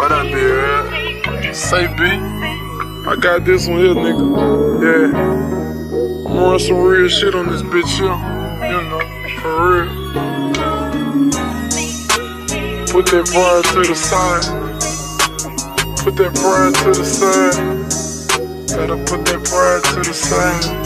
What up? Say B. I got this one here, nigga. Yeah. I'ma run some real shit on this bitch here. You know, for real. Put that pride to the side. Put that pride to the side. Gotta put that pride to the side.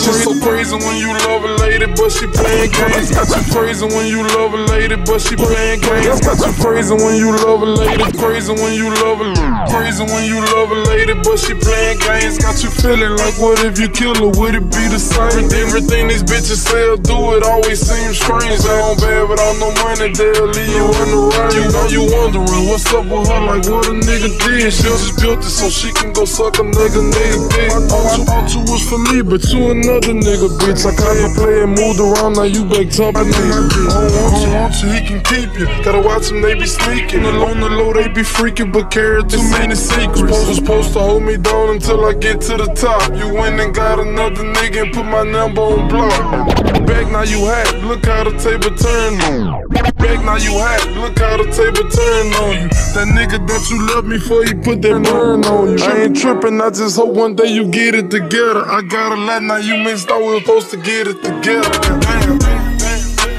Shit so crazy when you love a lady, but she playing games. Got you crazy when you love a lady, but she playing games. Got you crazy when you love a lady, crazy when you love a lady. crazy when you love a lady, but she playing games. Got you feeling like what if you kill her? Would it be the same? Everything these bitches say or do, it always seems strange. They don't bad without no money, they'll leave you on the run. You know you wondering what's up with her, like what a nigga did. She just built it so she can go suck a nigga nigga dick. All, all two was for me, but two another nigga, bitch. I kinda play and moved around, now you back me. I don't want you, want you, he can keep you. Gotta watch them, they be sneaking. Alone the low, they be freaking, but carry too many secrets. Was supposed to hold me down until I get to the top. You went and got another nigga and put my number on block. Back now you hack, look how the table turned on. Back now you hack, look how the table turned on you. That nigga that you love me for, he put that burn on you. I ain't tripping, I just hope one day you get it together. I got a lot now you missed out, we were supposed to get it together. Damn.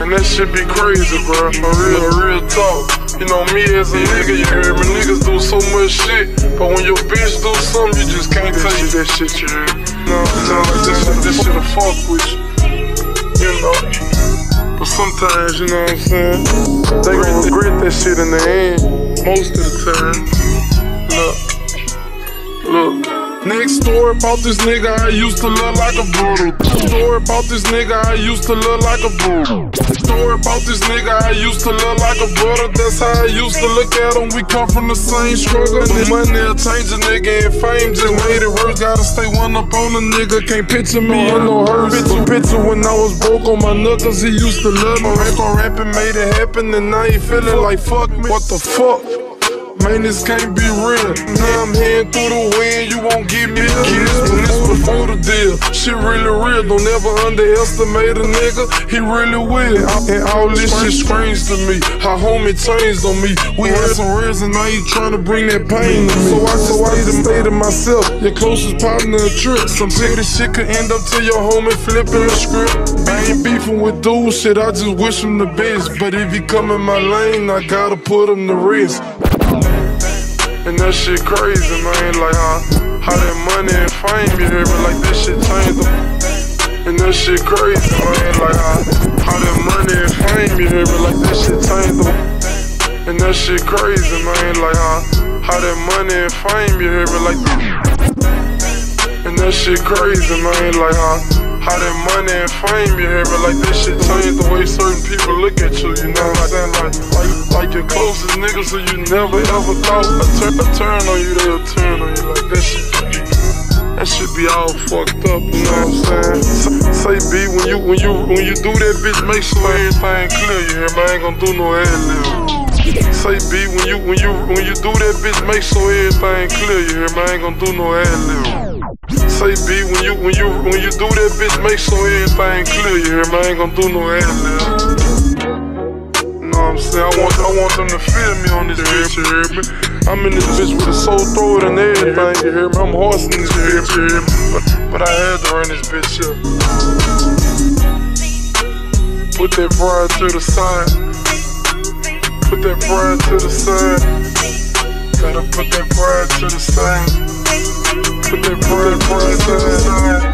And that shit be crazy, bro. For real, real talk. You know me as a nigga, you hear me? Niggas do so much shit, but when your bitch do something, you just can't take that shit, you hear? No, no, this shit, this shit'll fuck with you. You know. But sometimes, you know what I'm saying? They gon' regret that shit in the end. Most of the time. Look. Look. Next story about this nigga I used to look like a brother. Story about this nigga I used to look like a brother. Story about this nigga I used to look like a brother. That's how I used to look at him. We come from the same struggle. The money'll change a nigga and fame just made it worse. Gotta stay one up on a nigga. Can't picture me in no hearse. Picture, picture when I was broke on my knuckles. He used to love me. Rap on rapping made it happen. And now he feeling like fuck me. What the fuck? Man, this can't be real. Now I'm heading through the wind, you won't give me a kiss. But this before the deal. Shit really real, don't ever underestimate a nigga. He really will. And all this shit screams to me. How homie changed on me. We had some rears and now you trying to bring that pain to me. So I just stay to stay to myself. Your closest partner in a trip. Some petty shit could end up to your homie flipping the script. I ain't beefing with dudes, shit. I just wish him the best. But if he come in my lane, I gotta put him to risk. And that shit crazy, man. Like how, how that money and fame, hear? Like this shit changed. And that shit crazy, man. Like how, how that money and fame, hear? Like this shit changed. And that shit crazy, man. Like how, how that money and fame? Like And that shit crazy, man. Like how, how that money and fame, you hear me? Like this shit changed the way certain people look at you, you know what I'm saying? Like, like, like your closest niggas who you never ever thought a turn, a turn on you, they'll turn on you. Like that shit that shit be all fucked up, you know what I'm saying? Say B, when you, when you, when you do that bitch, make sure everything clear, you hear me? I ain't gonna do no ad lib. Say B, when you, when you, when you do that bitch, make sure everything clear, you hear me? I ain't gonna do no ad lib. Say B, when you when you when you do that bitch, make sure everything clear. You hear me? I ain't gonna do no ad lib. Know what I'm saying? I want I want them to feel me on this bitch. You hear me? I'm in this bitch with a soul throat and everything. You hear me? I'm horsing this bitch. You hear me? But, but I had to run this bitch up. Put that pride to the side. Put that pride to the side. Gotta put that pride to the side. Pride, pride to the side.